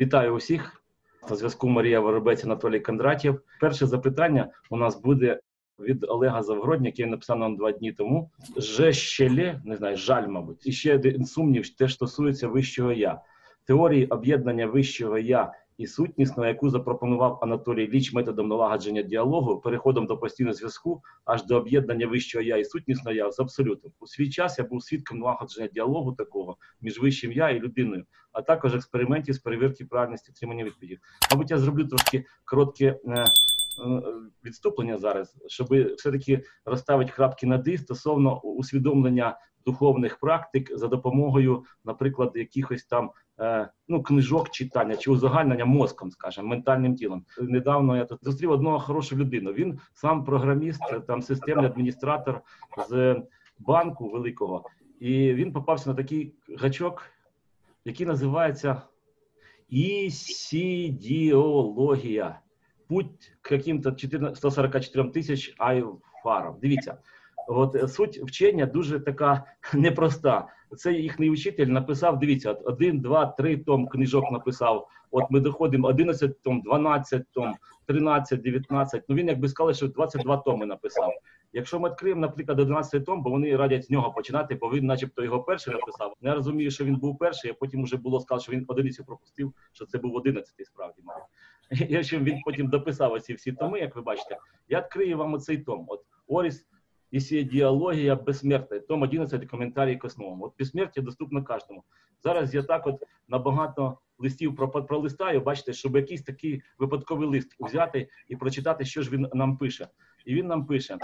Вітаю усіх. На зв'язку Марія Воробець, Анатолій Кондратів. Перше запитання у нас буде від Олега Завгородня, який написав нам два дні тому. Же щеле, не знаю, жаль, мабуть, і ще один сумнів, теж стосується вищого я. Теорії об'єднання вищого я і сутнісного, яку запропонував Анатолій Ліч методом налагодження діалогу, переходом до постійного зв'язку, аж до об'єднання вищого я і сутнісного я з абсолютом. У свій час я був свідком налагодження діалогу такого між вищим я і людиною, а також експериментів з перевірки правильності отримання відповідей. Мабуть, я зроблю трошки коротке е, е, відступлення зараз, щоб все-таки розставити крапки над «і» стосовно усвідомлення духовних практик за допомогою, наприклад, якихось там е, ну книжок читання чи узагальнення мозком, скажімо, ментальним тілом. Недавно я тут зустрів одного хорошу людину. Він сам програміст, там системний адміністратор з банку великого, і він попався на такий гачок, який називається ісідіологія. Путь к каким-то 144 тисяч айфарам. Дивіться, от суть вчення дуже така непроста. Це їхній учитель написав. Дивіться, один, два, три том книжок написав. От ми доходимо 11 том, 12 том, 13, 19. Ну він якби сказали, що 22 томи написав. Якщо ми відкриємо, наприклад, 11 том, бо вони радять з нього починати, бо він, начебто, його перший написав. Я розумію, що він був перший, а потім вже було сказано, що він одиницю пропустив, що це був 11-й справді мав. Якщо він потім дописав оці всі томи, як ви бачите, я відкрию вам оцей том. От Оріс і діалогія безсмертя, том 11 коментарі к основам. От безсмертя доступно кожному. Зараз я так от набагато листів пролистаю, бачите, щоб якийсь такий випадковий лист взяти і прочитати, що ж він нам пише. І він нам пише: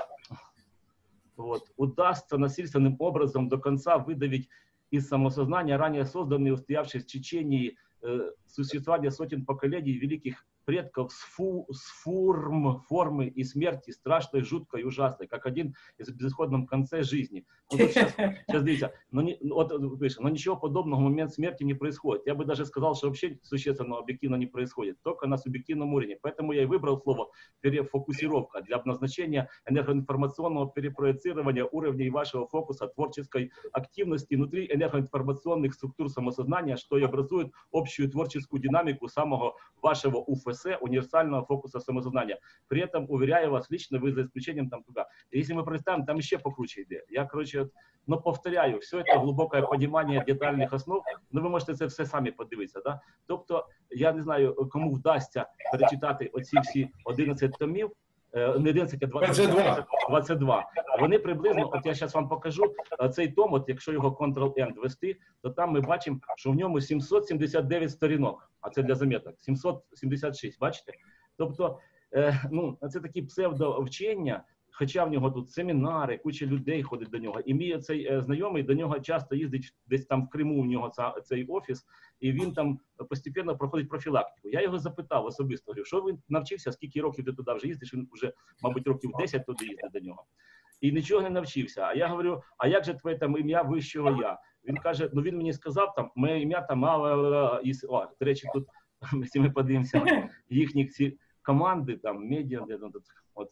вот, удастся насильственным образом до конца выдавить из самосознания ранее созданные, устоявшие в течение э, существования сотен поколений великих предков с, фу, с форм, формы и смерти страшной, жуткой, ужасной, как один из безысходном конце жизни. Ну, сейчас, сейчас видите, но, не, вот, выше, но ничего подобного в момент смерти не происходит. Я бы даже сказал, что вообще существенно объективно не происходит, только на субъективном уровне. Поэтому я и выбрал слово перефокусировка для обозначения энергоинформационного перепроецирования уровней вашего фокуса творческой активности внутри энергоинформационных структур самосознания, что и образует общую творческую динамику самого вашего УФС, универсального фокуса самосознания. При этом, уверяю вас, лично вы за исключением там туда. Если мы представим, там еще покруче идея. Я, короче, но повторяю, все это глубокое понимание детальних основ, ну ви можете це все самі подивитися. Да? Тобто, я не знаю, кому вдасться перечитати оці всі 11 томів, не 11, а 22. 22. Вони приблизно, от я зараз вам покажу цей том, от якщо його Ctrl-N ввести, то там ми бачимо, що в ньому 779 сторінок, а це для заметок, 776, бачите? Тобто, ну, це такі псевдовчення, Хоча в нього тут семінари, куча людей ходить до нього. І мій цей е, знайомий до нього часто їздить десь там в Криму. У нього ця, цей офіс, і він там постійно проходить профілактику. Я його запитав особисто, говорю, що він навчився, скільки років ти туди вже їздиш? Він вже, мабуть, років 10 туди їздить до нього. І нічого не навчився. А я говорю: а як же твоє там ім'я вищого я? Він каже: ну він мені сказав там моє ім'я там і о, до речі, тут всі ми подивимося їхні ці команди, там медіа, де тут от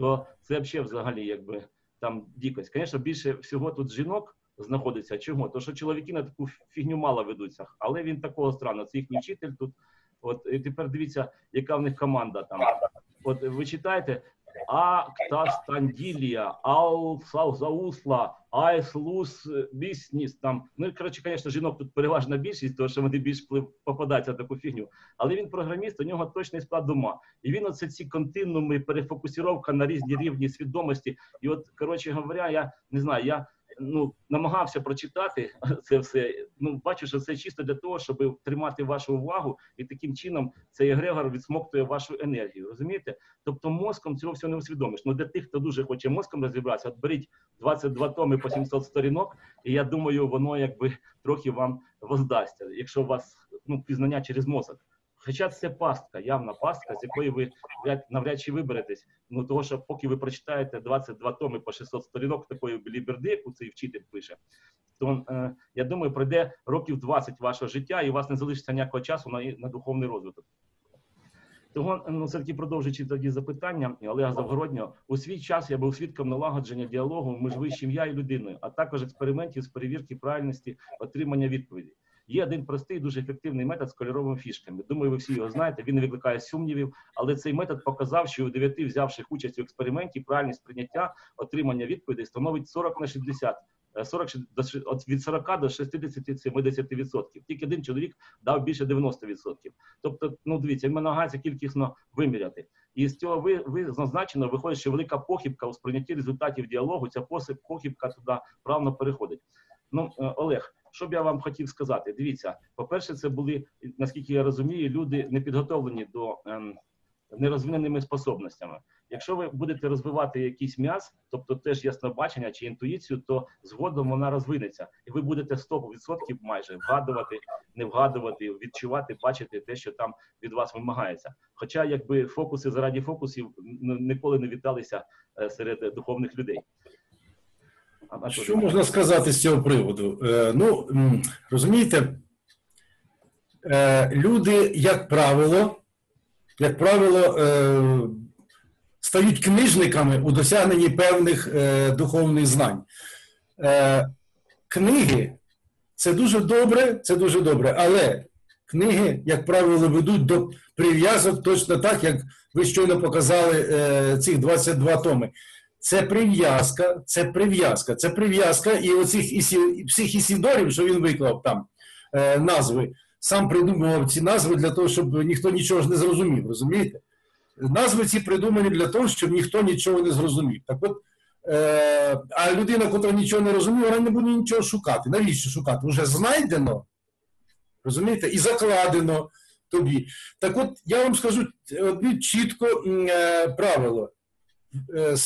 то це взагалі взагалі якби там дікость. Звісно, більше всього тут жінок знаходиться. Чому? То що чоловіки на таку фігню мало ведуться, але він такого странного. Це їхній вчитель тут. От і тепер дивіться, яка в них команда там. От ви читаєте Актастанділія, Алсаузаусла, Айслус, Біснис. Там ну коротше, звісно, жінок тут переважна більшість, тому що вони більш попадаються в таку фігню. Але він програміст, у нього точний склад ума. І він оце ці континууми, перефокусіровка на різні рівні свідомості. І от, коротше говоря, я не знаю, я ну намагався прочитати це все. Ну бачу, що це чисто для того, щоб тримати вашу увагу, і таким чином цей егрегор відсмоктує вашу енергію. Розумієте? Тобто мозком цього всього не усвідомиш. Ну для тих, хто дуже хоче мозком розібратися, от беріть 22 томи по 700 сторінок, і я думаю, воно якби трохи вам воздасться, якщо у вас ну пізнання через мозок. Хоча це пастка, явна пастка, з якої ви навряд чи виберетесь. Ну того, що поки ви прочитаєте 22 томи по 600 сторінок такої біліберди, яку цей вчитель пише, то е, я думаю, пройде років 20 вашого життя, і у вас не залишиться ніякого часу на на духовний розвиток. Того ну все таки продовжуючи тоді запитання Олега Завгороднього, у свій час я був свідком налагодження діалогу між вищим я і людиною, а також експериментів з перевірки правильності отримання відповіді. Є один простий, дуже ефективний метод з кольоровими фішками. Думаю, ви всі його знаєте. Він не викликає сумнівів, але цей метод показав, що у дев'яти взявших участь у експерименті правильність прийняття отримання відповідей становить 40 на 60. Е, 40, до ш- от від 40 до 60-70%. Тільки один чоловік дав більше 90%. Тобто, ну дивіться, він намагається кількісно виміряти. І з цього ви, ви зазначено виходить, що велика похибка у сприйнятті результатів діалогу. Ця поси- похибка туди правно переходить. Ну, е, Олег, що б я вам хотів сказати? Дивіться, по-перше, це були, наскільки я розумію, люди не підготовлені до ем, нерозвиненими способностями. Якщо ви будете розвивати якийсь м'яз, тобто теж яснобачення чи інтуїцію, то згодом вона розвинеться, і ви будете 100% майже вгадувати, не вгадувати, відчувати, бачити те, що там від вас вимагається. Хоча, якби фокуси заради фокусів ніколи не віталися е, серед духовних людей. Що можна сказати з цього приводу? Е, ну, розумієте, е, люди, як правило, як правило, е, стають книжниками у досягненні певних духовних знань. Книги це дуже добре, це дуже добре, але книги, як правило, ведуть до прив'язок точно так, як ви щойно показали цих 22 томи. Це прив'язка, це прив'язка, це прив'язка, і оцих ісі, всіх ісідорів, що він виклав там е, назви, сам придумував ці назви для того, щоб ніхто нічого ж не зрозумів, розумієте? Назви ці придумані для того, щоб ніхто нічого не зрозумів. Так от, е, а людина, котра нічого не розуміє, вона не буде нічого шукати. Навіщо шукати? Уже знайдено, розумієте, і закладено тобі. Так от я вам скажу одне чітко е, правило. Е,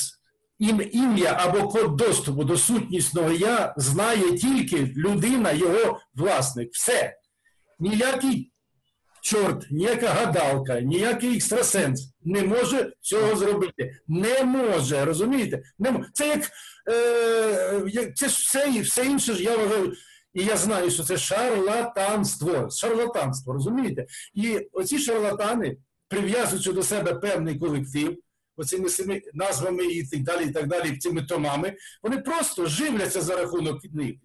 ім'я або код доступу до сутнісного я знає тільки людина, його власник. Все. Ніякий чорт, ніяка гадалка, ніякий екстрасенс не може цього зробити. Не може, розумієте? Не може. Це як, е, це все, все інше ж я вважаю. І я знаю, що це шарлатанство. Шарлатанство, розумієте? І оці шарлатани, прив'язуючи до себе певний колектив, оцими цими назвами і так далі, і так далі, цими томами, вони просто живляться за рахунок них,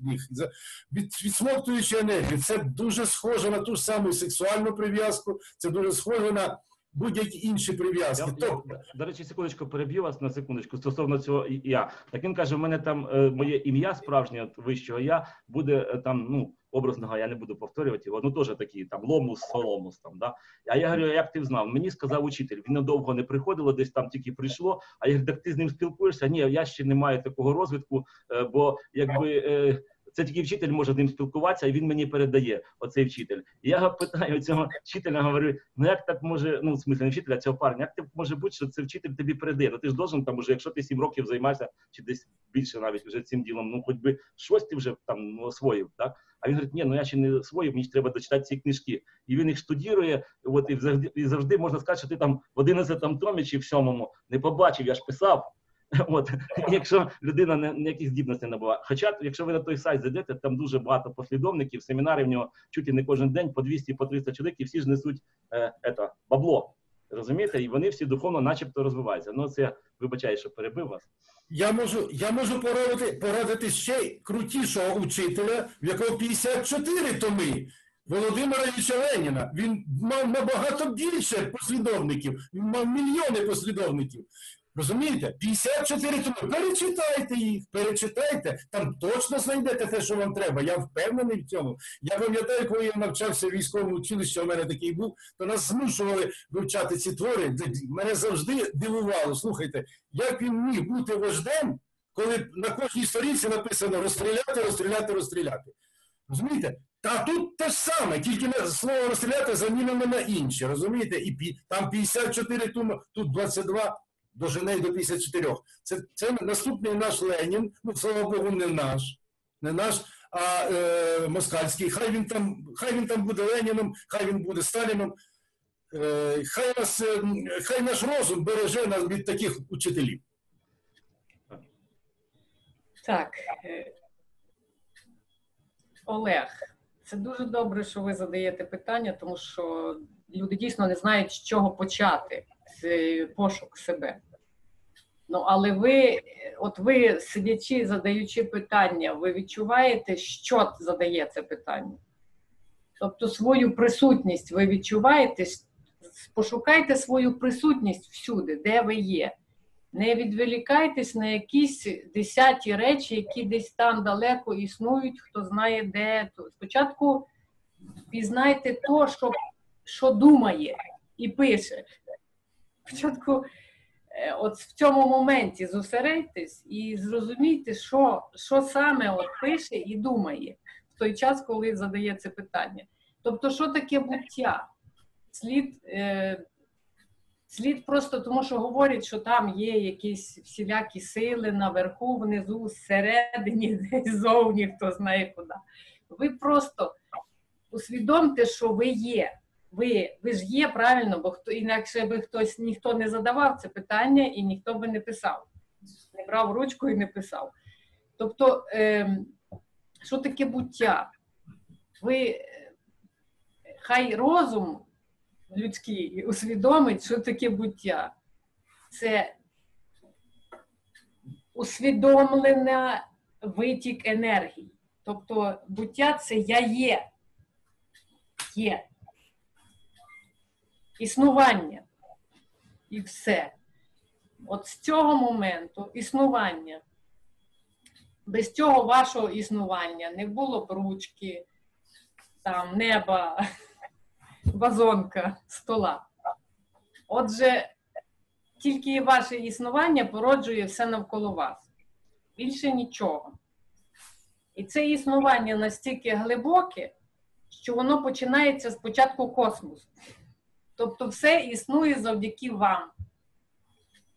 від, відсмоктуючи енергію. Це дуже схоже на ту ж саму сексуальну прив'язку, це дуже схоже на будь-які інші прив'язки. Я, я, Тобто, до речі, секундочку переб'ю вас на секундочку стосовно цього і- я. Так він каже: в мене там е, моє ім'я справжнє от вищого я буде е, там, ну образного, я не буду повторювати його. Ну теж такі там ломус, соломус. Там да. А я говорю, як ти знав? Мені сказав учитель. Він довго не приходило, десь там тільки прийшло. А я говорю, так ти з ним спілкуєшся? Ні, я ще не маю такого розвитку, е, бо якби. Це тільки вчитель може з ним спілкуватися, і він мені передає оцей вчитель. Я питаю цього вчителя, говорю: ну як так може, ну в смислі не вчителя, цього парня, як так може бути, що це вчитель тобі передає? Ну ти ж должен там уже, якщо ти сім років займаєшся, чи десь більше навіть вже цим ділом, ну хоч би щось ти вже там ну, освоїв, так? А він говорить, ні, ну я ще не освоїв, мені ж треба дочитати ці книжки. І він їх штудірує, от і завжди, і завжди можна сказати, що ти там в 11 томі чи в 7 не побачив, я ж писав. От якщо людина не ніяких здібностей не. Хоча, якщо ви на той сайт зайдете, там дуже багато послідовників, семінари в нього чуть і не кожен день по 200, по 300 чоловік, і всі ж несуть е, ето, бабло. Розумієте? І вони всі духовно, начебто, розвиваються. Ну це вибачаю, що перебив вас. я можу, я можу порадити, порадити ще крутішого учителя, в якого 54 томи. Володимира Ілліча Леніна. Він мав набагато більше послідовників, він мав мільйони послідовників. Розумієте? 54 томи. Перечитайте їх, перечитайте. Там точно знайдете те, що вам треба. Я впевнений в цьому. Я пам'ятаю, коли я навчався в військовому училищі, у мене такий був, то нас змушували вивчати ці твори. Мене завжди дивувало. Слухайте, як він міг бути вождем, коли на кожній сторінці написано розстріляти, розстріляти, розстріляти. Розумієте? Та тут те ж саме, тільки слово розстріляти замінено на інше. Розумієте? І там 54 тума, тут 22 дожене й до 54. Це, це наступний наш Ленін, ну, слава Богу, не наш, не наш, а е, москальський. Хай він там, хай він там буде Леніном, хай він буде Сталіном. Е, хай, нас, е, хай наш розум береже нас від таких учителів. Так. е, Олег, це дуже добре, що ви задаєте питання, тому що люди дійсно не знають, з чого почати цей пошук себе. Ну, але ви, от ви, сидячи, задаючи питання, ви відчуваєте, що задає це питання? Тобто свою присутність ви відчуваєте, пошукайте свою присутність всюди, де ви є. Не відволікайтесь на якісь десяті речі, які десь там далеко існують, хто знає де. Спочатку пізнайте то, що, що думає і пише. Спочатку е, от в цьому моменті зосередьтесь і зрозумійте, що, що саме от пише і думає в той час, коли задає це питання. Тобто, що таке буття? Слід, е, слід просто тому, що говорять, що там є якісь всілякі сили наверху, внизу, всередині, зовні, хто знає куди. Ви просто усвідомте, що ви є. Ви, ви ж є правильно, бо хто інакше би хтось ніхто не задавав це питання і ніхто би не писав, не брав ручку і не писав. Тобто, е, що таке буття? Ви е, хай розум людський усвідомить, що таке буття. Це усвідомлена витік енергії. Тобто буття це я є. Є. Існування. І все. От з цього моменту існування. Без цього вашого існування не було б ручки, там, неба, вазонка, стола. Отже, тільки ваше існування породжує все навколо вас. Більше нічого. І це існування настільки глибоке, що воно починається з початку космосу. Тобто все існує завдяки вам.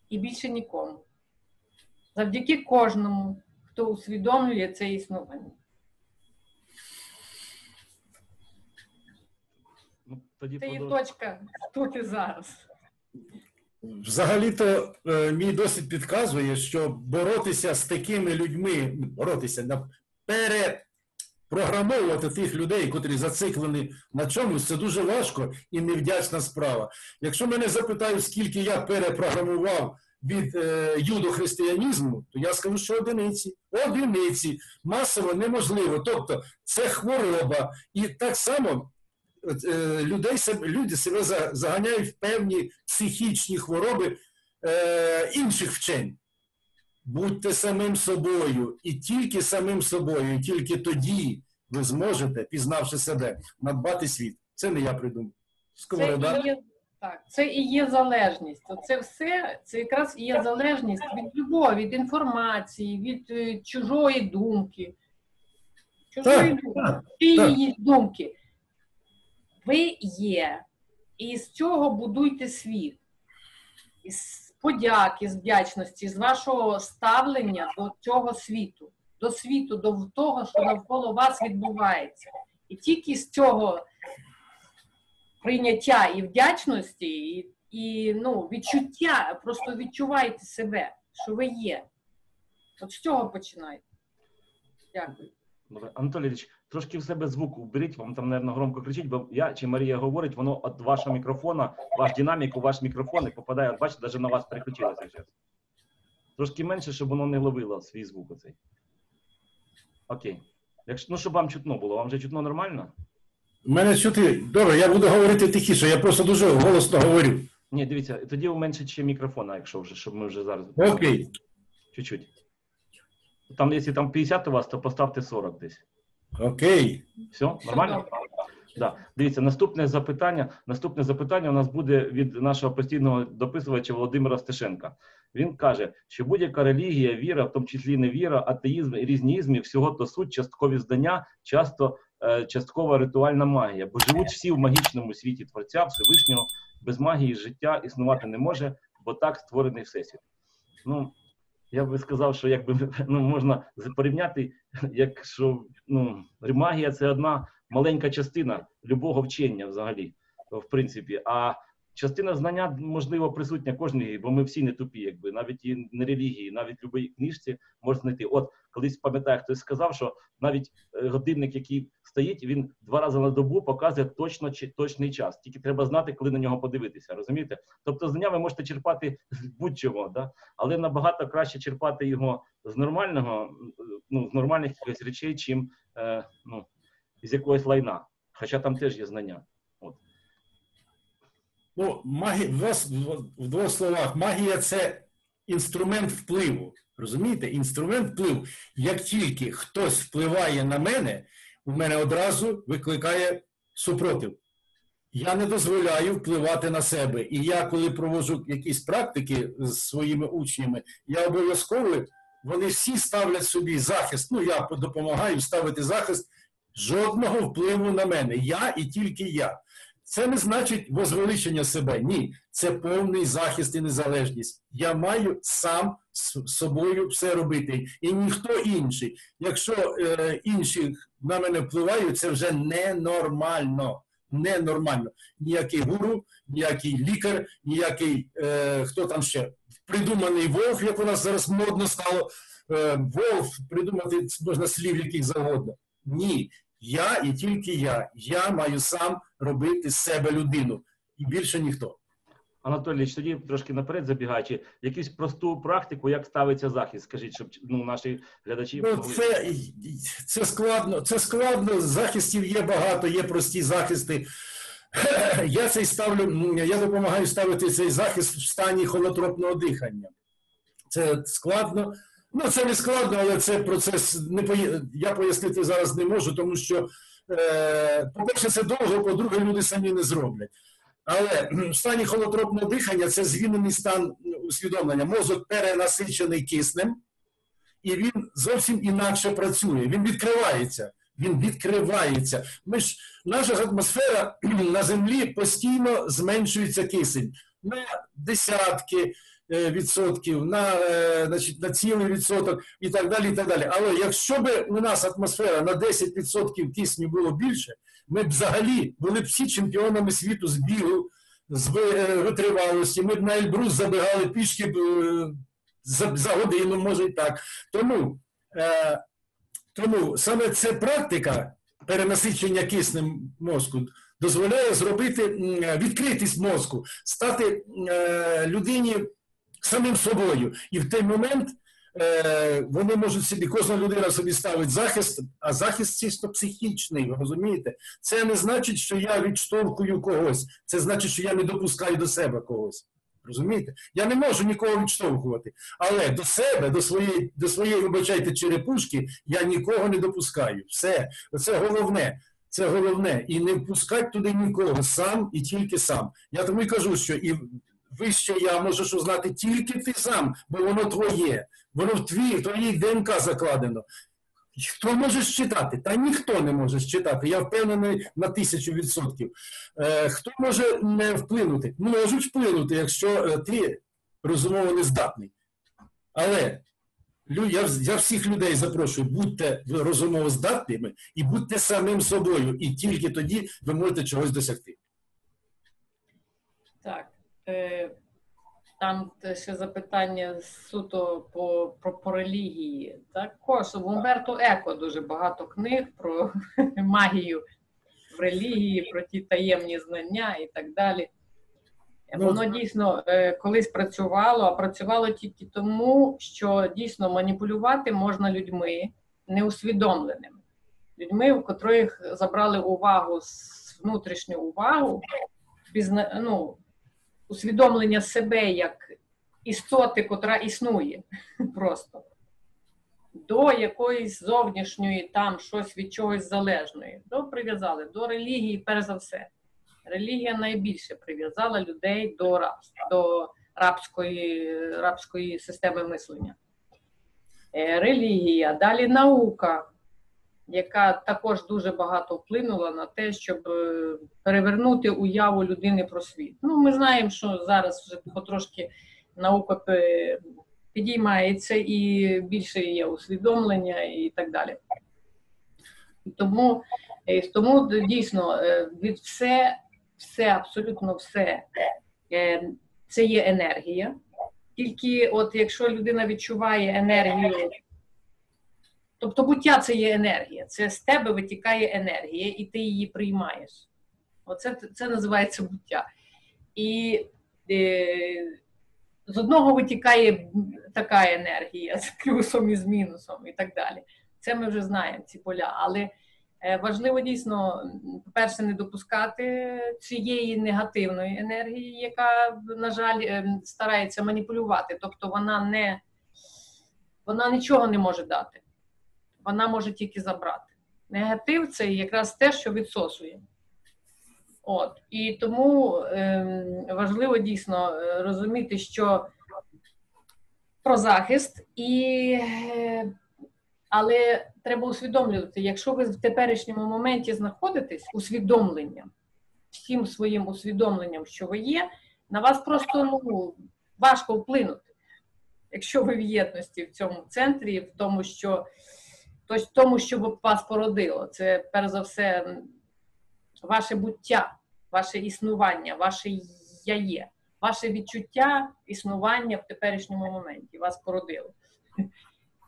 І більше нікому. Завдяки кожному, хто усвідомлює це існування. Ну, тоді Це є продовж- точка тут і зараз. Взагалі-то е, мій досвід підказує, що боротися з такими людьми, боротися на перепрограмовувати тих людей, котрі зациклені на чомусь, це дуже важко і невдячна справа. Якщо мене запитають, скільки я перепрограмував від е, юдохристиянізму, то я скажу, що одиниці. Одиниці масово неможливо. Тобто це хвороба, і так само е, людей люди себе заганяють в певні психічні хвороби е, інших вчень. Будьте самим собою, і тільки самим собою, і тільки тоді ви зможете, пізнавши себе, надбати світ. Це не я придумав. Це Сковорода. і є, так, це і є залежність. Оце все це якраз і є залежність від любого, від інформації, від е, чужої думки. Чужої Так, думки. так, її думки. Ви є. І з цього будуйте світ. Із подяки, з вдячності, з вашого ставлення до цього світу, до світу, до того, що навколо вас відбувається. І тільки з цього прийняття і вдячності, і, і ну, відчуття, просто відчувайте себе, що ви є. От з цього починайте. Дякую. Добре. Трошки в себе звук уберіть, вам там, мабуть, громко кричить, бо я чи Марія говорить, воно від вашого мікрофона, ваш динамік у ваш мікрофон і попадає, от бачите, навіть на вас переключилося зараз. Трошки менше, щоб воно не ловило свій звук оцей. Окей. Якщо, ну, щоб вам чутно було, вам вже чутно нормально? У Мене чути. Добре, я буду говорити тихіше, я просто дуже голосно говорю. Ні, дивіться, тоді уменшить ще мікрофона, якщо вже, щоб ми вже зараз. Окей. Чуть-чуть. Там, якщо там 50 у вас, то поставте 40 десь. Окей. Все, нормально? Да. Дивіться, наступне запитання. Наступне запитання у нас буде від нашого постійного дописувача Володимира Стешенка. Він каже, що будь-яка релігія, віра, в тому числі невіра, атеїзм і різні ізми, всього то суть, часткові здання, часто е, часткова ритуальна магія, бо живуть всі в магічному світі Творця Всевишнього, без магії життя існувати не може, бо так створений всесвіт. Ну, я би сказав, що якби ну, можна порівняти, якщо ну, магія це одна маленька частина любого вчення взагалі, в принципі. А частина знання, можливо, присутня кожній, бо ми всі не тупі, якби навіть і не релігії, навіть в будь-якій книжці можна знайти. От колись пам'ятаю, хтось сказав, що навіть е, годинник, який стоїть, він два рази на добу показує точно точний час. Тільки треба знати, коли на нього подивитися. Розумієте? Тобто, знання ви можете черпати з будь-чого, да? але набагато краще черпати його з нормального, ну з нормальних якихось речей, чим е, ну, з якогось лайна. хоча там теж є знання. Ну, магія, в двох словах, магія це інструмент впливу. Розумієте? Інструмент впливу. Як тільки хтось впливає на мене, у мене одразу викликає супротив. Я не дозволяю впливати на себе. І я, коли проводжу якісь практики з своїми учнями, я обов'язково вони всі ставлять собі захист. Ну, я допомагаю ставити захист жодного впливу на мене. Я і тільки я. Це не значить возвеличення себе. Ні, це повний захист і незалежність. Я маю сам з собою все робити, і ніхто інший. Якщо е, інші на мене впливають, це вже ненормально. Ненормально. Ніякий гуру, ніякий лікар, ніякий е, хто там ще придуманий Волф, як у нас зараз модно стало. Е, Волф придумати можна слів яких завгодно. Ні, я і тільки я. Я маю сам робити з себе людину. І більше ніхто. Анатолій, тоді трошки наперед забігаючи, якусь просту практику, як ставиться захист, скажіть, щоб ну, наші глядачі Ну, це, це складно. Це складно. Захистів є багато, є прості захисти. Я цей ставлю, я допомагаю ставити цей захист в стані холотропного дихання. Це складно. Ну, це не складно, але це процес не пої- я пояснити зараз не можу, тому що, е, по-перше, це довго, по-друге, люди самі не зроблять. Але в стані холотропного дихання це звільнений стан ну, усвідомлення. Мозок перенасичений киснем, і він зовсім інакше працює. Він відкривається. Він відкривається. Ми ж наша атмосфера на землі постійно зменшується кисень на десятки відсотків, на, е, значить, на цілий відсоток і так далі. і так далі. Але якщо б у нас атмосфера на 10% кисню було більше, ми б взагалі були б всі чемпіонами світу з бігу, з е, витривалості. Ми б на Ельбрус забігали пішки е, за, за годину, може і так. Тому, е, тому саме ця практика перенасичення киснем мозку дозволяє зробити відкритість мозку, стати е, людині самим собою. І в той момент е, вони можуть собі, кожна людина собі ставить захист, а захист чисто психічний, ви розумієте? Це не значить, що я відштовхую когось. Це значить, що я не допускаю до себе когось. Розумієте? Я не можу нікого відштовхувати. Але до себе, до своєї, до своєї, вибачайте, черепушки, я нікого не допускаю. Все, це головне. Це головне. І не впускати туди нікого сам і тільки сам. Я тому і кажу, що і вище я можеш узнати тільки ти сам, бо воно твоє, воно в твій, в твоїй ДНК закладено. Хто може читати? Та ніхто не може читати. Я впевнений на тисячу відсотків. Е, хто може не вплинути? Можуть вплинути, якщо е, ти розумово не здатний. Але я, я всіх людей запрошую, будьте розумово здатними і будьте самим собою. І тільки тоді ви можете чогось досягти. Так. Е, там ще запитання суто по, про, по релігії. Також в Умберто Еко дуже багато книг про магію в релігії, про ті таємні знання і так далі. Ну, Воно дійсно е, колись працювало, а працювало тільки тому, що дійсно маніпулювати можна людьми неусвідомленими. Людьми, в котрих забрали увагу, внутрішню увагу, ну, усвідомлення себе як істоти, котра існує просто. До якоїсь зовнішньої там щось від чогось залежної. До прив'язали до релігії, перш за все. Релігія найбільше прив'язала людей до рабства, до рабської, рабської системи мислення. Е, Релігія, далі наука, яка також дуже багато вплинула на те, щоб е, перевернути уяву людини про світ. Ну, ми знаємо, що зараз вже потрошки наука підіймається і більше є усвідомлення і так далі. Тому, е, тому дійсно е, від все, все, абсолютно все це є енергія. Тільки от якщо людина відчуває енергію, тобто буття це є енергія, це з тебе витікає енергія, і ти її приймаєш. Оце це називається буття. І е, з одного витікає така енергія з плюсом і з мінусом, і так далі. Це ми вже знаємо, ці поля. Але Е, Важливо дійсно, по-перше, не допускати цієї негативної енергії, яка, на жаль, ем, старається маніпулювати. Тобто вона не вона нічого не може дати, вона може тільки забрати. Негатив це якраз те, що відсосує. От. І тому ем, важливо дійсно е, розуміти, що про захист, і, е, але треба усвідомлювати, якщо ви в теперішньому моменті знаходитесь усвідомленням, всім своїм усвідомленням, що ви є, на вас просто ну, важко вплинути. Якщо ви в єдності в цьому центрі, в тому, що то- в тому, що вас породило, це перш за все ваше буття, ваше існування, ваше я є, ваше відчуття існування в теперішньому моменті вас породило.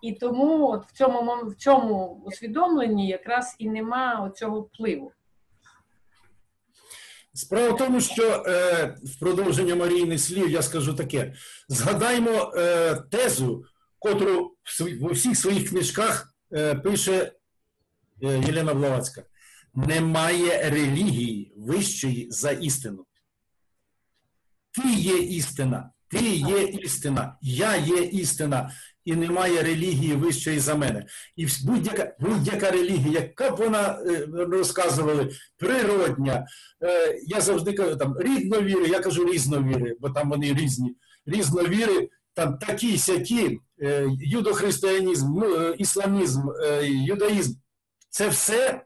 І тому от в цьому в цьому усвідомленні якраз і нема цього впливу. Справа в тому, що е, в продовження Марійних слів я скажу таке: згадаймо е, тезу, котру в в усіх своїх книжках пише е, Єлена Блаватська: немає релігії вищої за істину. Ти є істина, ти є істина, я є істина, і немає релігії вищої за мене. І будь-яка будь-яка релігія, яка б вона е, розказували, природня, е, я завжди кажу там рідновіри, я кажу різновіри, бо там вони різні. Різновіри, там такі сякі, е, юдохристиянізм, ну, е, ісламізм, е, юдаїзм. Це все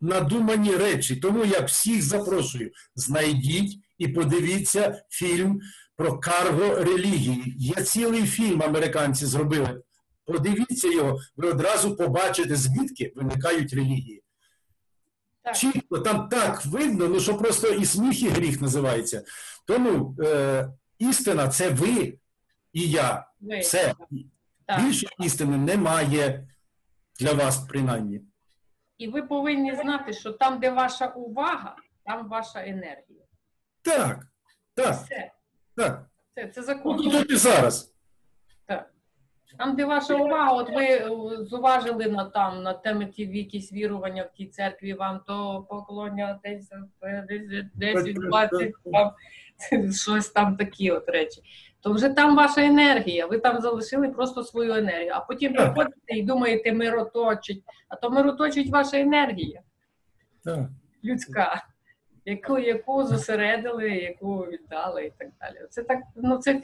надумані речі. Тому я всіх запрошую, знайдіть і подивіться фільм про карго релігії. Є цілий фільм американці зробили. Подивіться його, ви одразу побачите, звідки виникають релігії. Так. Чітко там так видно, ну що просто і сміх, і гріх називається. Тому е, істина це ви і я. Все. так. Більше істини немає для вас, принаймні. І ви повинні знати, що там, де ваша увага, там ваша енергія. Так, так, Все. так. Це, це Ну, закон. тут і зараз. Там, де ваша увага, от ви зуважили на там на темі ті якісь вірування в тій церкві, вам то поклонятися 10, 20, там щось там такі от речі. То вже там ваша енергія. Ви там залишили просто свою енергію. А потім приходите і думаєте, мироточить. А то мироточить ваша енергія Так. людська, яку, яку зосередили, яку віддали і так далі. Це так, ну це,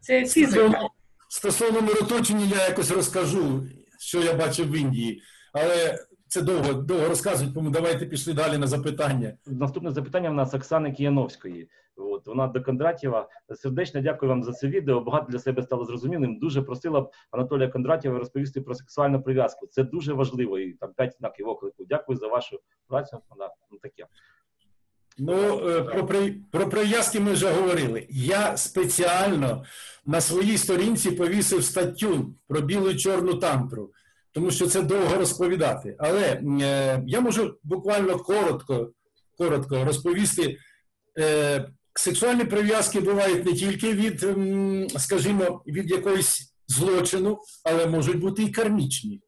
це фізика. Стосовно мироточення я якось розкажу, що я бачив в Індії. Але це довго, довго розказують, тому давайте пішли далі на запитання. Наступне запитання в нас Оксани Кияновської. От вона до Кондратєва. Сердечно дякую вам за це відео. Багато для себе стало зрозумілим. Дуже просила б Анатолія Кондратєва розповісти про сексуальну прив'язку. Це дуже важливо. І там п'ять знаків оклику. Дякую за вашу працю. Вона ну, таке. Ну, е, про, при- про прив'язки ми вже говорили. Я спеціально на своїй сторінці повісив статтю про білу і чорну тантру, тому що це довго розповідати. Але е, я можу буквально коротко, коротко розповісти. Е, сексуальні прив'язки бувають не тільки від, скажімо, від якоїсь злочину, але можуть бути і кармічні.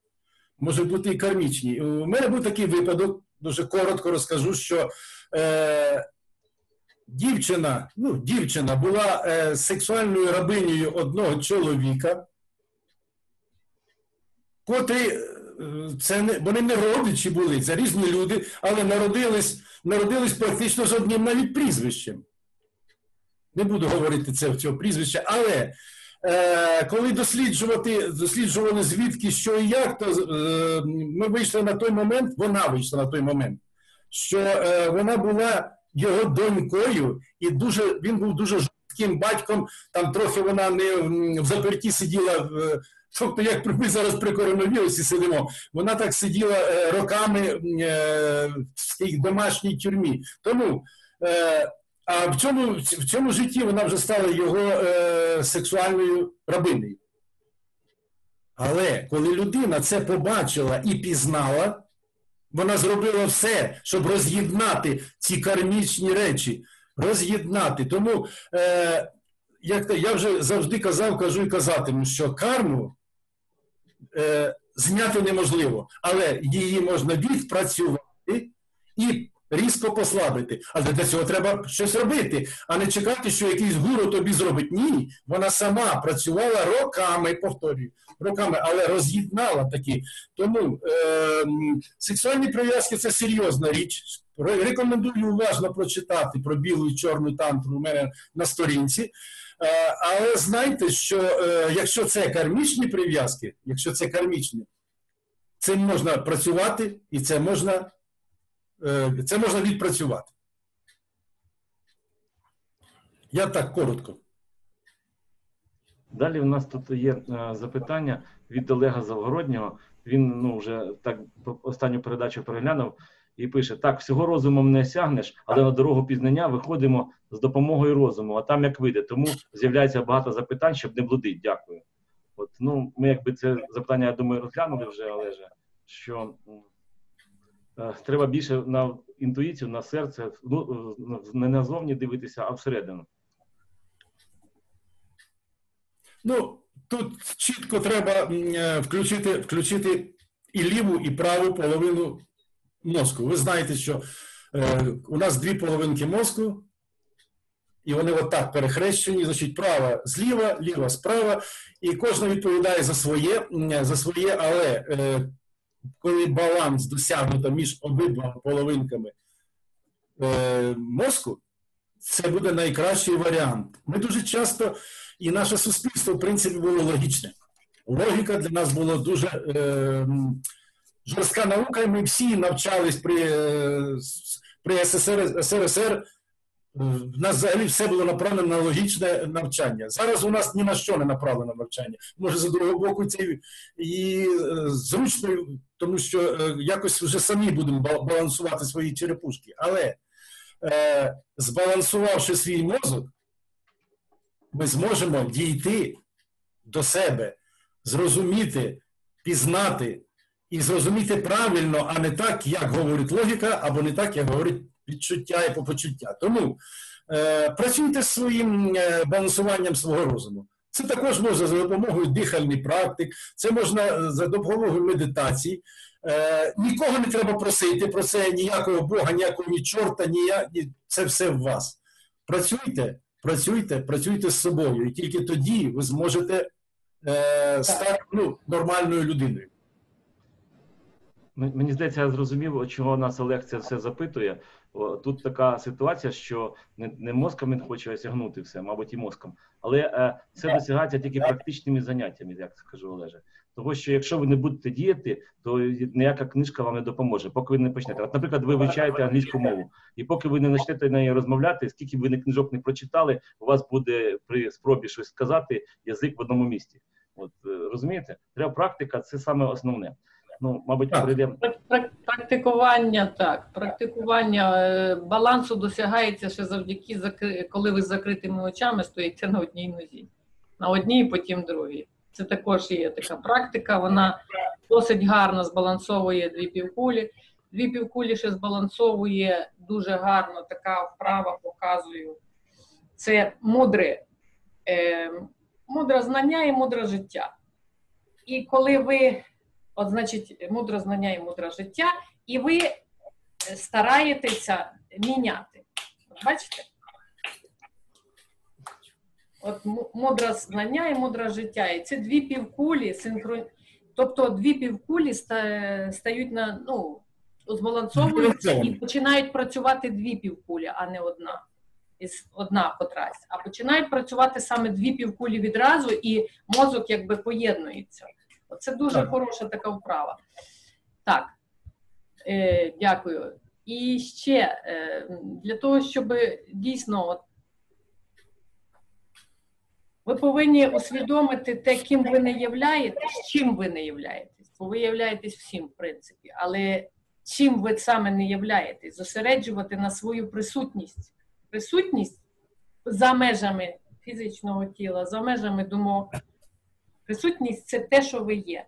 Можуть бути і кармічні. У мене був такий випадок, дуже коротко розкажу, що е, дівчина, ну, дівчина була е, сексуальною рабинею одного чоловіка, котрий, е, це не, вони не родичі були, це різні люди, але народились, народились практично з одним навіть прізвищем. Не буду говорити це в цього прізвища, але е, коли досліджувати, досліджували звідки, що і як, то е, ми вийшли на той момент, вона вийшла на той момент, що е, вона була його донькою, і дуже він був дуже жорстким батьком. Там трохи вона не в заперті сиділа. в- Тобто, як ми зараз при коронавірусі сидимо, вона так сиділа е, роками е, в тій домашній тюрмі. Тому е, а в цьому, в цьому житті вона вже стала його сексуальною рабинею. Але коли людина це побачила і пізнала, вона зробила все, щоб роз'єднати ці кармічні речі. Роз'єднати. Тому, е, як я вже завжди казав, кажу і казатиму, що карму зняти неможливо, але її можна відпрацювати і різко послабити. Але для цього треба щось робити, а не чекати, що якийсь гуру тобі зробить. Ні, вона сама працювала роками, повторюю, роками, але роз'єднала такі. Тому е, сексуальні прив'язки це серйозна річ. Рекомендую уважно прочитати про білу і чорну тантру у мене на сторінці. Е, але знайте, що е, якщо це кармічні прив'язки, якщо це кармічні, цим можна працювати і це можна, е, це можна відпрацювати. Я так коротко. Далі в нас тут є запитання від Олега Завгороднього. Він ну вже так останню передачу переглянув і пише: так, всього розумом не осягнеш, але на дорогу пізнання виходимо з допомогою розуму, а там як вийде. Тому з'являється багато запитань, щоб не блудить. Дякую. От ну ми якби це запитання, я думаю, розглянули вже, Олеже, що е, треба більше на інтуїцію, на серце, ну не назовні дивитися, а всередину. Ну, тут чітко треба е, включити, включити і ліву, і праву половину мозку. Ви знаєте, що е, у нас дві половинки мозку, і вони отак перехрещені, значить, права зліва, ліва справа, і кожна відповідає за своє, за своє, але е, коли баланс досягнуто між обидва половинками е, мозку, це буде найкращий варіант. Ми дуже часто, і наше суспільство, в принципі, було логічне. Логіка для нас була дуже е, жорстка наука, і ми всі навчались при, е, при СССР, СРСР. В нас взагалі все було направлено на логічне навчання. Зараз у нас ні на що не направлено навчання. Може, з другого боку, це і- і е, зручно, тому що е, якось вже самі будемо балансувати свої черепушки. Але е, збалансувавши свій мозок, ми зможемо дійти до себе, зрозуміти, пізнати і зрозуміти правильно, а не так, як говорить логіка, або не так, як говорить відчуття і почуття. Тому е, працюйте з своїм е, балансуванням свого розуму. Це також можна за допомогою дихальних практик, це можна е, за допомогою медитацій. Е, нікого не треба просити про це, ніякого Бога, ніякого ні чорта, ніяк, ні, це все в вас. Працюйте, працюйте, працюйте з собою, і тільки тоді ви зможете е, стати ну, нормальною людиною. Мені здається, я зрозумів, чого нас Олег це все запитує. Тут така ситуація, що не, не мозком він хоче осягнути все, мабуть, і мозком, але це досягається тільки практичними заняттями, як скажу Олеже. Того, що якщо ви не будете діяти, то ніяка книжка вам не допоможе, поки ви не почнете. От, наприклад, ви вивчаєте англійську мову, і поки ви не почнете нею розмовляти, скільки б ви не книжок не прочитали, у вас буде при спробі щось сказати язик в одному місці. От е, розумієте, треба практика, це саме основне. Ну, мабуть, Так. прак- Практикування так. Практикування е, балансу досягається ще завдяки коли ви з закритими очами стоїте на одній нозі, на одній, потім другій. Це також є така практика. Вона досить гарно збалансовує дві півкулі. Дві півкулі ще збалансовує дуже гарно. Така вправа показую. Це мудре, е, мудре знання і мудре життя. І коли ви От, значить, мудре знання і мудре життя, і ви стараєтеся міняти. От бачите? От мудре знання і мудре життя. І ці дві півкулі синхрон... Тобто дві півкулі стають на ну, збалансовуються і починають працювати дві півкулі, а не одна. Із одна котрась, а починають працювати саме дві півкулі відразу, і мозок якби поєднується. Це дуже Так. хороша така вправа. Так, е, дякую. І ще е, для того, щоб дійсно от, ви повинні усвідомити те, ким ви не являєтесь, чим ви не являєтесь. Бо ви являєтесь всім, в принципі, але чим ви саме не являєтесь, зосереджувати на свою присутність. Присутність за межами фізичного тіла, за межами думок. Присутність це те, що ви є.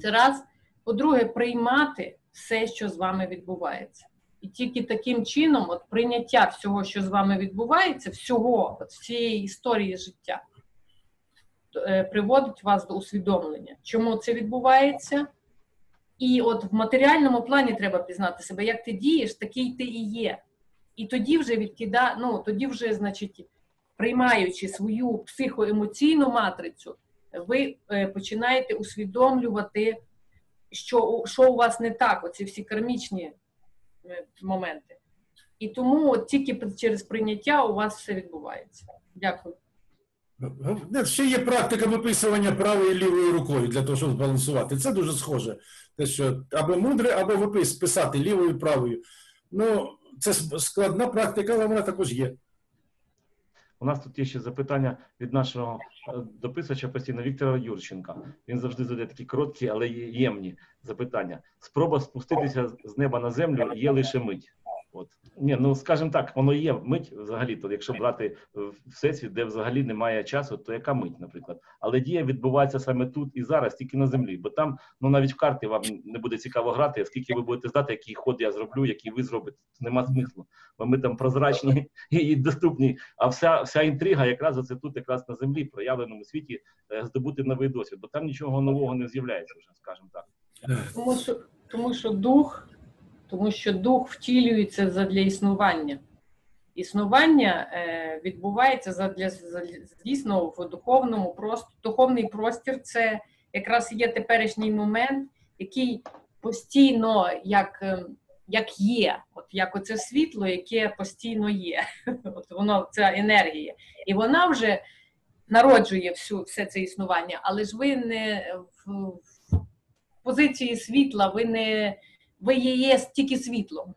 Це раз. По-друге, приймати все, що з вами відбувається. І тільки таким чином, от прийняття всього, що з вами відбувається, всього, от всієї історії життя, е, приводить вас до усвідомлення, чому це відбувається. І от в матеріальному плані треба пізнати себе, як ти дієш, такий ти і є. І тоді вже відкида, ну тоді вже, значить, приймаючи свою психоемоційну матрицю, ви е, починаєте усвідомлювати, що, що у вас не так, оці всі кармічні е, моменти. І тому от тільки через прийняття у вас все відбувається. Дякую. Е, Ще є практика виписування правою і лівою рукою для того, щоб збалансувати. Це дуже схоже. Те, що або мудре, або випис, писати лівою і правою. Ну, це складна практика, але вона також є. У нас тут є ще запитання від нашого е, дописувача постійно Віктора Юрченка. Він завжди задає такі короткі, але ємні запитання. Спроба спуститися з неба на землю є лише мить. От ні, ну скажімо так, воно є мить взагалі. То якщо брати е, всесвіт, де взагалі немає часу, то яка мить, наприклад? Але дія відбувається саме тут і зараз, тільки на землі. Бо там, ну навіть в карти вам не буде цікаво грати, скільки ви будете знати, який ход я зроблю, який ви зробите. Нема смислу. Бо ми там прозрачні і доступні. А вся вся інтрига якраз оце тут, якраз на землі, проявленому світі, е, здобути новий досвід, бо там нічого нового не з'являється вже, скажімо так. Тому що, тому що дух, тому що дух втілюється задля існування. Існування е, відбувається задля, дійсно в духовному просторі. Духовний простір це якраз є теперішній момент, який постійно як, е, як є, от як оце світло, яке постійно є. От воно ця енергія. І вона вже народжує всю все це існування, але ж ви не в позиції світла, ви не ви є, є тільки світлом,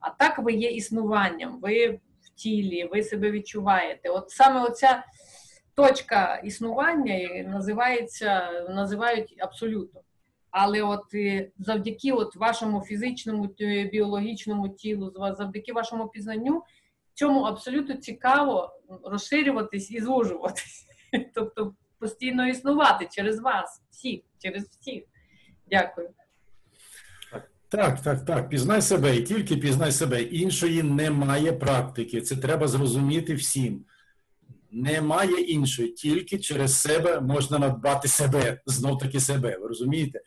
а так ви є існуванням, ви в тілі, ви себе відчуваєте. От саме оця точка існування називається, називають абсолютом. Але от е, завдяки от вашому фізичному е, біологічному тілу, завдяки вашому пізнанню, цьому абсолютно цікаво розширюватись і звужуватись. Тобто постійно існувати через вас, всіх, через всіх. Дякую. Так, так, так. Пізнай себе і тільки пізнай себе. Іншої немає практики. Це треба зрозуміти всім. Немає іншої, тільки через себе можна надбати себе, знов таки себе. Ви розумієте?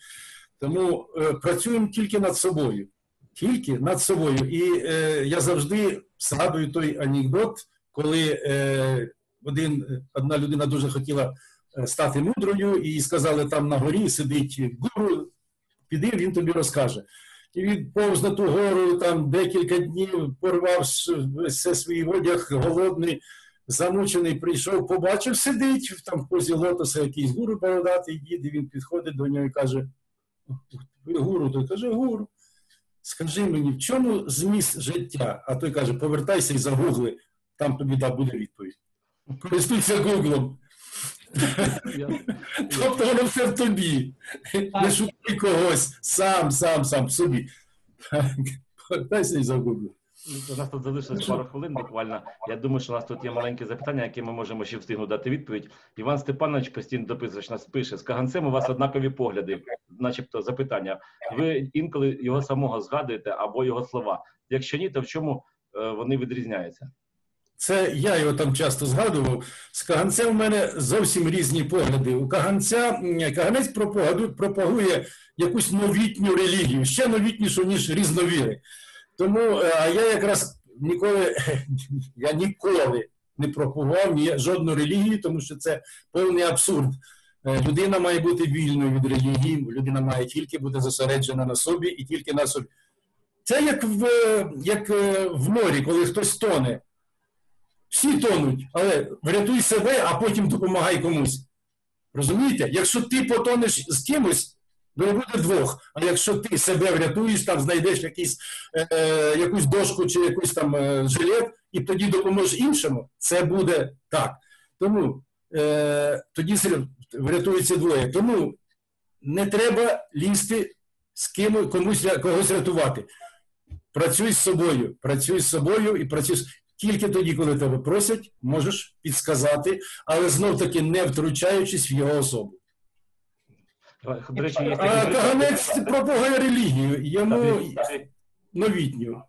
Тому е, працюємо тільки над собою. Тільки над собою. І е, я завжди згадую той анекдот, коли е, один, одна людина дуже хотіла е, стати мудрою, і сказали, там на горі сидить гуру, піди, він тобі розкаже. І він повз на ту гору там декілька днів порвав все свій одяг, голодний, замучений, прийшов, побачив, сидить там в позі лотоса якийсь гуру бородатий і він підходить до нього і каже: гуру, той каже, гуру. Скажи мені, в чому зміст життя? А той каже, повертайся і загугли, там тобі да, буде відповідь. Користуйся гуглом. Тобто воно все в тобі. Не шукай когось, сам, сам, сам в собі. Повертайся і загугли. У нас тут залишилось пару хвилин буквально. Я думаю, що у нас тут є маленьке запитання, яке ми можемо ще встигнути дати відповідь. Іван Степанович постійно дописувач нас пише: з каганцем у вас однакові погляди, начебто запитання. Ви інколи його самого згадуєте або його слова. Якщо ні, то в чому е, вони відрізняються? Це я його там часто згадував. З Каганцем у мене зовсім різні погляди. У Каганця Каганець пропагує, якусь новітню релігію, ще новітнішу, ніж різновіри. Тому е, а я якраз ніколи, я ніколи не пропагував ні жодну релігію, тому що це повний абсурд. Е, Людина має бути вільною від релігії, людина має тільки бути зосереджена на собі і тільки на собі. Це як в, як е, в морі, коли хтось тоне. Всі тонуть, але врятуй себе, а потім допомагай комусь. Розумієте? Якщо ти потонеш з кимось, то не буде двох. А якщо ти себе врятуєш, там знайдеш якийсь, е, е, якусь дошку чи якийсь там е, жилет, і тоді допоможеш іншому, це буде так. Тому е, тоді врятуються двоє. Тому не треба лізти з ким, комусь когось рятувати. Працюй з собою, працюй з собою і працюй. Тільки тоді, коли тебе просять, можеш підсказати, але знов таки не втручаючись в його особу. До речі, є А Каганець пропагує релігію, йому новітню.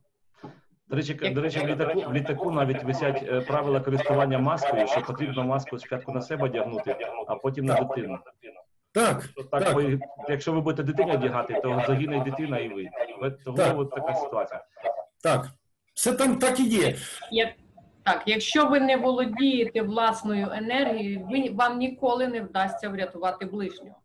До речі, до речі, в літаку в літаку навіть висять е, правила користування маскою, що потрібно маску спочатку на себе одягнути, а потім на дитину. Так, Так, Так. ви- якщо ви будете дитині одягати, то загине дитина, і ви. Ви- Тому Так. от така ситуація. так. Все там так і є. Так, якщо ви не володієте власною енергією, ви, вам ніколи не вдасться врятувати ближнього.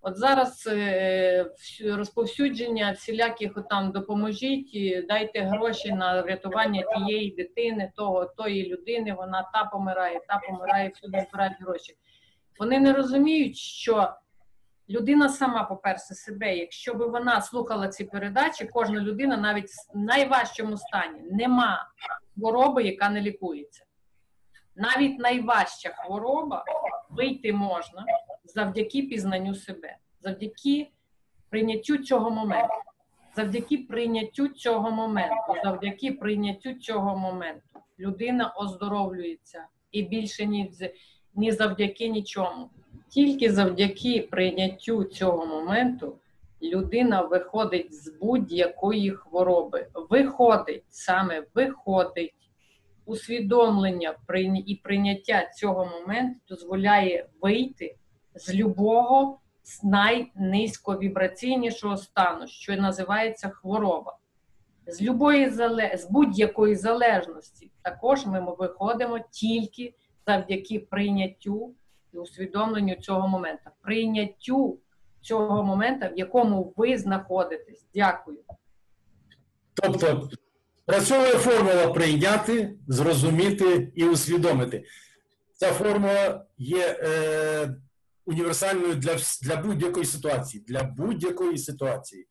От зараз е, розповсюдження всіляких там допоможіть, дайте гроші на врятування тієї дитини, того, тої людини, вона та помирає, та помирає, всюди збирають гроші. Вони не розуміють, що людина сама поперше себе. Якщо б вона слухала ці передачі, кожна людина навіть в найважчому стані нема хвороби, яка не лікується. Навіть найважча хвороба вийти можна завдяки пізнанню себе, завдяки прийняттю цього моменту, завдяки прийняттю цього моменту, завдяки прийняттю цього моменту. Людина оздоровлюється і більше ні, ні завдяки нічому. Тільки завдяки прийняттю цього моменту людина виходить з будь-якої хвороби. Виходить, саме виходить. Усвідомлення і прийняття цього моменту дозволяє вийти з любого з найнизьковібраційнішого стану, що називається хвороба. З любої з будь-якої залежності також ми виходимо тільки завдяки прийняттю і усвідомленню цього моменту. Прийняттю цього моменту, в якому ви знаходитесь. Дякую. Тобто працьовує формула прийняти, зрозуміти і усвідомити. Ця формула є е, універсальною для, для будь-якої ситуації. Для будь-якої ситуації.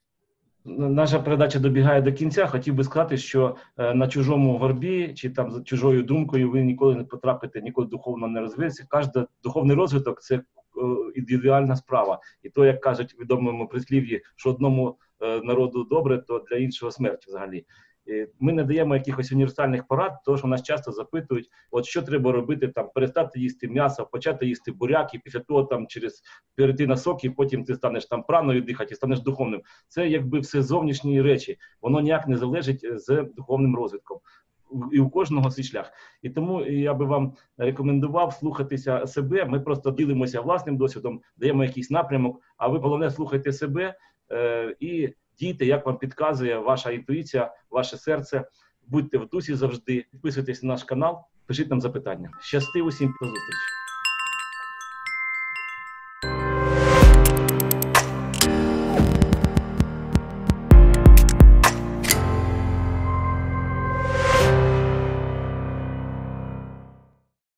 Наша передача добігає до кінця. Хотів би сказати, що е, на чужому горбі чи там за чужою думкою ви ніколи не потрапите, ніколи духовно не розвитися. Кожен духовний розвиток це е, індивідуальна справа. І то, як кажуть відомому прислів'ї, що одному е, народу добре, то для іншого смерть взагалі. Е, Ми не даємо якихось універсальних порад, тому що нас часто запитують, от що треба робити, там перестати їсти м'ясо, почати їсти буряк, і після того там через перейти на сок, і потім ти станеш там праною дихати, станеш духовним це якби все зовнішні речі, воно ніяк не залежить е, з духовним розвитком. І у кожного свій шлях. І тому я би вам рекомендував слухатися себе. Ми просто ділимося власним досвідом, даємо якийсь напрямок. А ви головне слухайте себе е, і дійте, як вам підказує ваша інтуїція, ваше серце. Будьте в дусі завжди. Підписуйтесь на наш канал, пишіть нам запитання. Щасти усім до зустрічі.